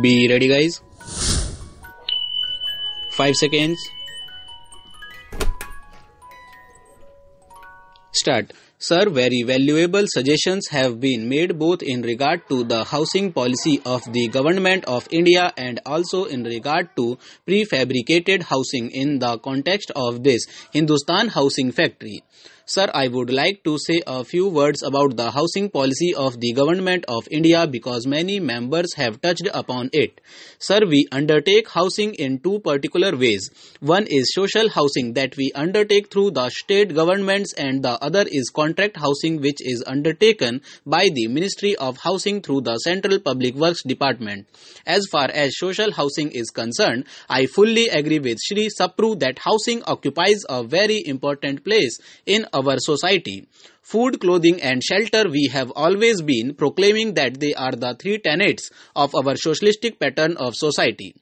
Be ready, guys. 5 seconds. Start. Sir, very valuable suggestions have been made both in regard to the housing policy of the Government of India and also in regard to prefabricated housing in the context of this Hindustan housing factory. Sir, I would like to say a few words about the housing policy of the Government of India because many members have touched upon it. Sir, we undertake housing in two particular ways. One is social housing that we undertake through the state governments and the other is contract housing which is undertaken by the Ministry of Housing through the Central Public Works Department. As far as social housing is concerned, I fully agree with Shri Sapru that housing occupies a very important place in society. Food, clothing, and shelter, we have always been proclaiming that they are the three tenets of our socialistic pattern of society.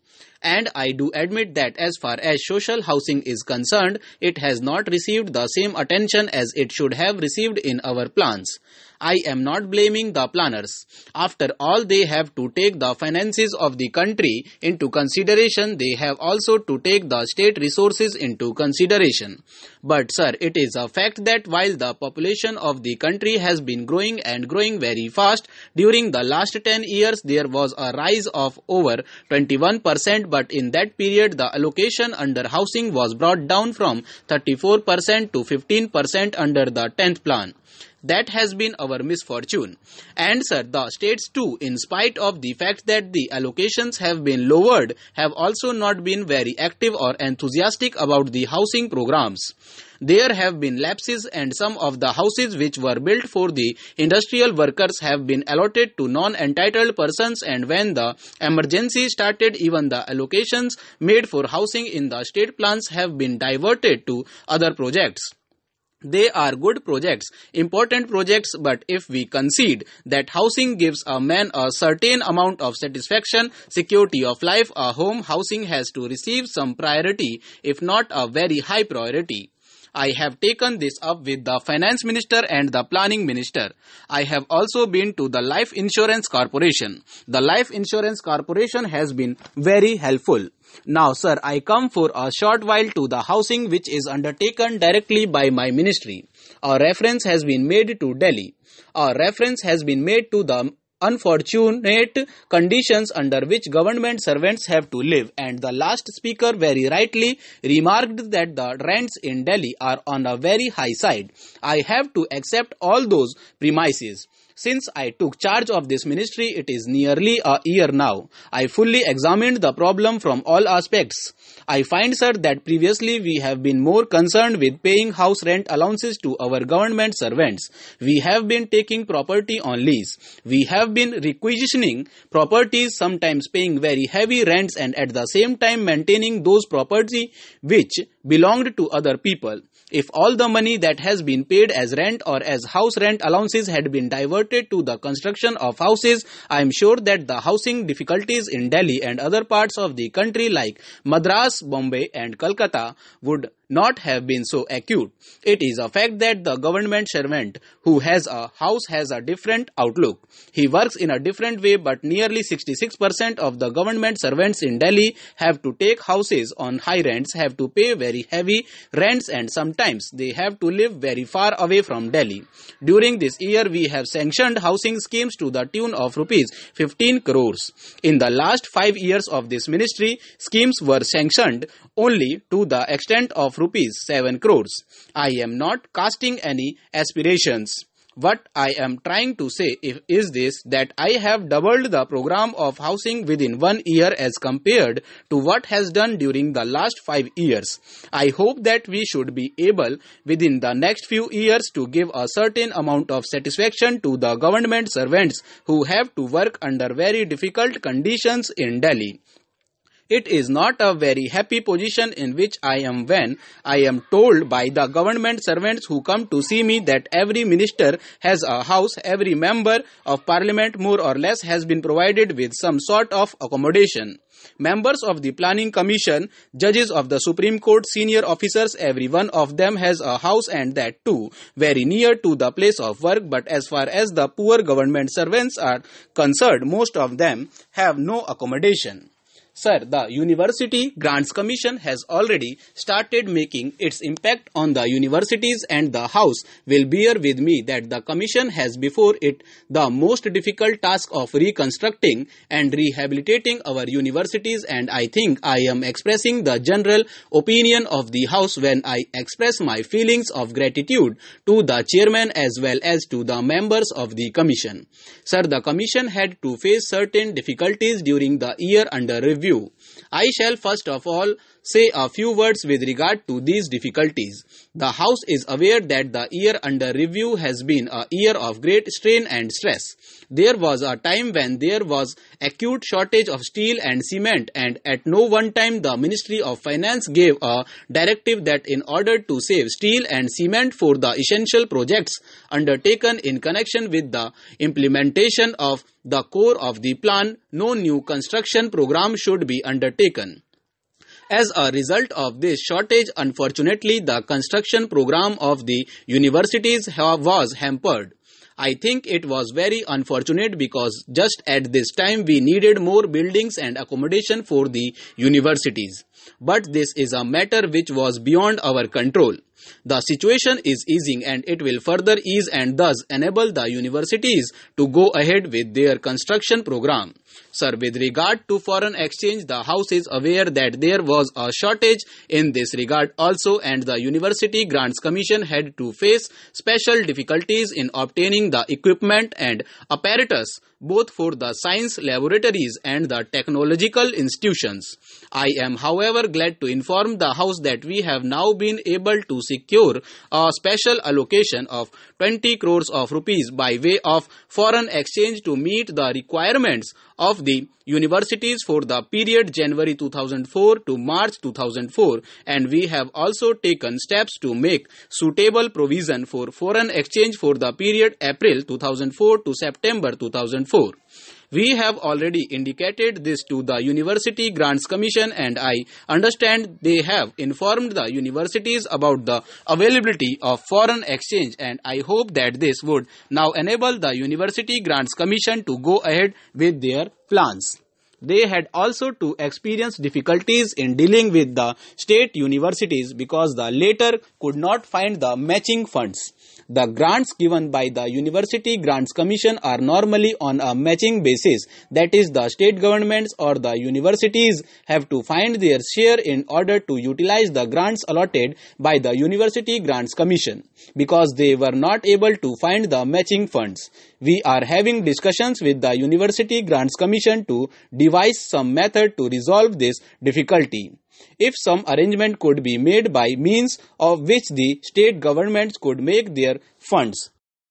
And I do admit that as far as social housing is concerned, it has not received the same attention as it should have received in our plans. I am not blaming the planners. After all, they have to take the finances of the country into consideration. They have also to take the state resources into consideration. But sir, it is a fact that while the population of the country has been growing and growing very fast, during the last 10 years there was a rise of over 21%, but in that period the allocation under housing was brought down from 34% to 15% under the 10th plan. That has been our misfortune. And sir, the states too, in spite of the fact that the allocations have been lowered, have also not been very active or enthusiastic about the housing programs. There have been lapses and some of the houses which were built for the industrial workers have been allotted to non-entitled persons and when the emergency started even the allocations made for housing in the state plans have been diverted to other projects. They are good projects, important projects, but if we concede that housing gives a man a certain amount of satisfaction, security of life, a home housing has to receive some priority, if not a very high priority. I have taken this up with the finance minister and the planning minister. I have also been to the life insurance corporation. The life insurance corporation has been very helpful. Now, sir, I come for a short while to the housing which is undertaken directly by my ministry. A reference has been made to Delhi. A reference has been made to the unfortunate conditions under which government servants have to live and the last speaker very rightly remarked that the rents in Delhi are on a very high side. I have to accept all those premises. Since I took charge of this ministry, it is nearly a year now. I fully examined the problem from all aspects. I find, sir, that previously we have been more concerned with paying house rent allowances to our government servants. We have been taking property on lease. We have been requisitioning properties, sometimes paying very heavy rents and at the same time maintaining those property which belonged to other people. If all the money that has been paid as rent or as house rent allowances had been diverted to the construction of houses, I am sure that the housing difficulties in Delhi and other parts of the country like Madras, Bombay and Calcutta would not have been so acute. It is a fact that the government servant who has a house has a different outlook. He works in a different way, but nearly 66% of the government servants in Delhi have to take houses on high rents, have to pay very heavy rents, and sometimes they have to live very far away from Delhi. During this year, we have sanctioned housing schemes to the tune of rupees 15 crores. In the last five years of this ministry, schemes were sanctioned only to the extent of rupees 7 crores. I am not casting any aspirations. What I am trying to say is this that I have doubled the program of housing within one year as compared to what has done during the last five years. I hope that we should be able within the next few years to give a certain amount of satisfaction to the government servants who have to work under very difficult conditions in Delhi. It is not a very happy position in which I am when I am told by the government servants who come to see me that every minister has a house, every member of parliament more or less has been provided with some sort of accommodation. Members of the Planning Commission, judges of the Supreme Court, senior officers, every one of them has a house and that too very near to the place of work. But as far as the poor government servants are concerned, most of them have no accommodation. Sir, the University Grants Commission has already started making its impact on the universities and the House will bear with me that the Commission has before it the most difficult task of reconstructing and rehabilitating our universities and I think I am expressing the general opinion of the House when I express my feelings of gratitude to the chairman as well as to the members of the Commission. Sir, the Commission had to face certain difficulties during the year under review review. I shall first of all say a few words with regard to these difficulties. The House is aware that the year under review has been a year of great strain and stress. There was a time when there was acute shortage of steel and cement and at no one time the Ministry of Finance gave a directive that in order to save steel and cement for the essential projects undertaken in connection with the implementation of the core of the plan, no new construction program should be undertaken. As a result of this shortage, unfortunately, the construction program of the universities was hampered. I think it was very unfortunate because just at this time we needed more buildings and accommodation for the universities. But this is a matter which was beyond our control. The situation is easing and it will further ease and thus enable the universities to go ahead with their construction program. Sir, with regard to foreign exchange, the House is aware that there was a shortage in this regard also and the University Grants Commission had to face special difficulties in obtaining the equipment and apparatus both for the science laboratories and the technological institutions. I am however glad to inform the House that we have now been able to secure a special allocation of 20 crores of rupees by way of foreign exchange to meet the requirements of the universities for the period January 2004 to March 2004 and we have also taken steps to make suitable provision for foreign exchange for the period April 2004 to September 2004. We have already indicated this to the University Grants Commission and I understand they have informed the universities about the availability of foreign exchange and I hope that this would now enable the University Grants Commission to go ahead with their plans. They had also to experience difficulties in dealing with the state universities because the latter could not find the matching funds. The grants given by the University Grants Commission are normally on a matching basis. That is, the state governments or the universities have to find their share in order to utilize the grants allotted by the University Grants Commission because they were not able to find the matching funds. We are having discussions with the University Grants Commission to devise some method to resolve this difficulty if some arrangement could be made by means of which the state governments could make their funds